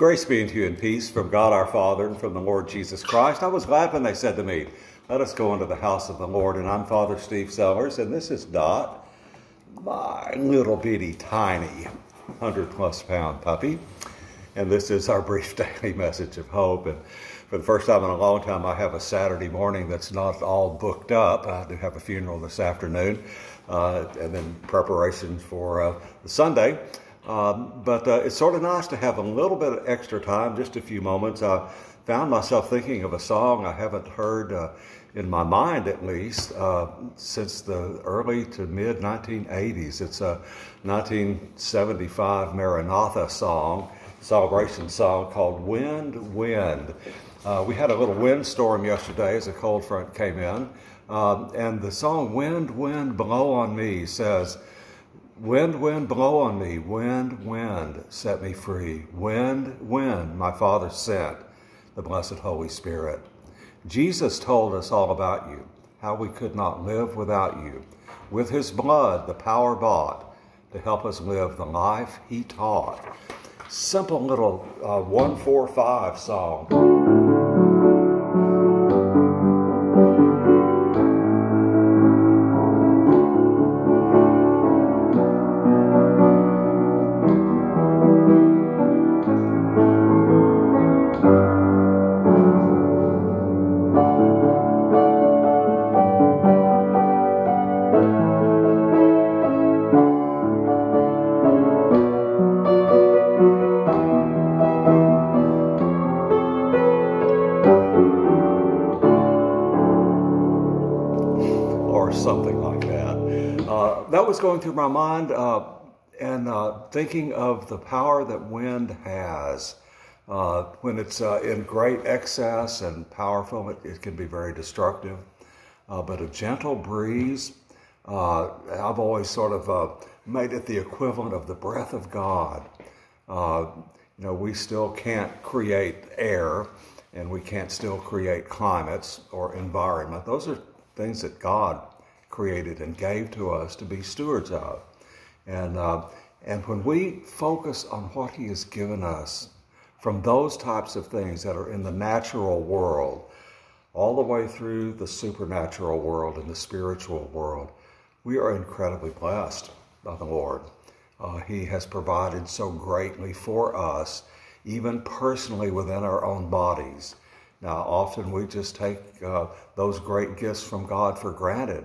Grace be unto you and peace from God our Father and from the Lord Jesus Christ. I was glad when they said to me, Let us go into the house of the Lord. And I'm Father Steve Sellers, and this is Dot, my little bitty tiny 100 plus pound puppy. And this is our brief daily message of hope. And for the first time in a long time, I have a Saturday morning that's not all booked up. I do have a funeral this afternoon, uh, and then preparations for uh, the Sunday. Um, but uh, it's sort of nice to have a little bit of extra time, just a few moments. I found myself thinking of a song I haven't heard uh, in my mind, at least, uh, since the early to mid 1980s. It's a 1975 Maranatha song, celebration song called Wind, Wind. Uh, we had a little windstorm yesterday as a cold front came in, um, and the song Wind, Wind, Blow on Me says, Wind, wind, blow on me. Wind, wind, set me free. Wind, wind, my Father sent the blessed Holy Spirit. Jesus told us all about you, how we could not live without you. With his blood, the power bought to help us live the life he taught. Simple little uh, 145 song. Something like that. Uh, that was going through my mind uh, and uh, thinking of the power that wind has. Uh, when it's uh, in great excess and powerful, it, it can be very destructive. Uh, but a gentle breeze, I've always sort of made it the equivalent of the breath of God. you know, we still can't create air and we can't still create climates or environment. Those are things that God created and gave to us to be stewards of. And, uh, and when we focus on what He has given us from those types of things that are in the natural world, all the way through the supernatural world and the spiritual world, we are incredibly blessed by the Lord. Uh, he has provided so greatly for us, even personally within our own bodies. Now, often we just take uh, those great gifts from God for granted.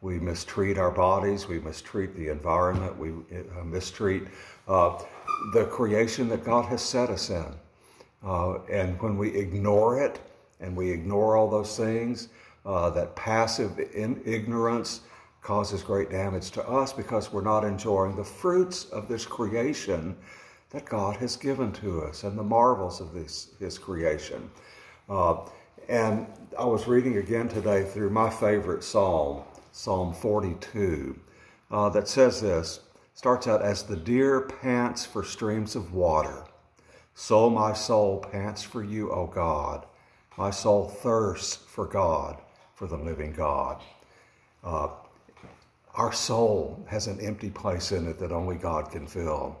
We mistreat our bodies, we mistreat the environment, we uh, mistreat uh, the creation that God has set us in. Uh, and when we ignore it and we ignore all those things, uh, that passive ignorance causes great damage to us because we're not enjoying the fruits of this creation that God has given to us and the marvels of this, His creation. Uh, and I was reading again today through my favorite psalm, Psalm 42, uh, that says this starts out as the deer pants for streams of water. So my soul pants for you, O God. My soul thirsts for God, for the living God. Uh, our soul has an empty place in it that only God can fill.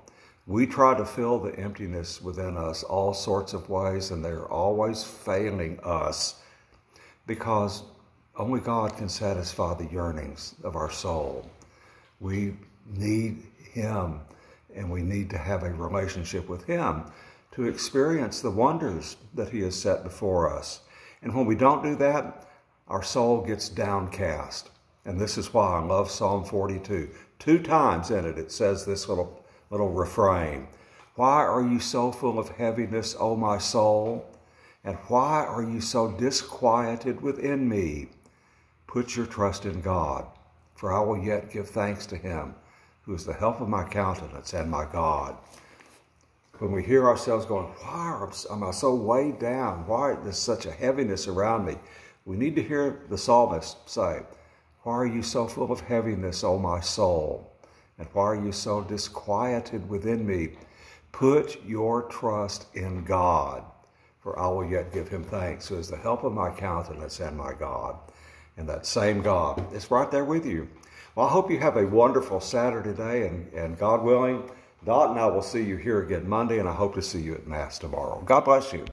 We try to fill the emptiness within us all sorts of ways, and they're always failing us because only God can satisfy the yearnings of our soul. We need Him and we need to have a relationship with Him to experience the wonders that He has set before us. And when we don't do that, our soul gets downcast. And this is why I love Psalm 42. Two times in it, it says this little, little refrain Why are you so full of heaviness, O my soul? And why are you so disquieted within me? Put your trust in God, for I will yet give thanks to him, who is the help of my countenance and my God. When we hear ourselves going, why am I so weighed down? Why is there such a heaviness around me? We need to hear the psalmist say, Why are you so full of heaviness, O my soul? And why are you so disquieted within me? Put your trust in God, for I will yet give him thanks, who is the help of my countenance and my God and that same God is right there with you. Well, I hope you have a wonderful Saturday day, and, and God willing, Dot and I will see you here again Monday, and I hope to see you at Mass tomorrow. God bless you.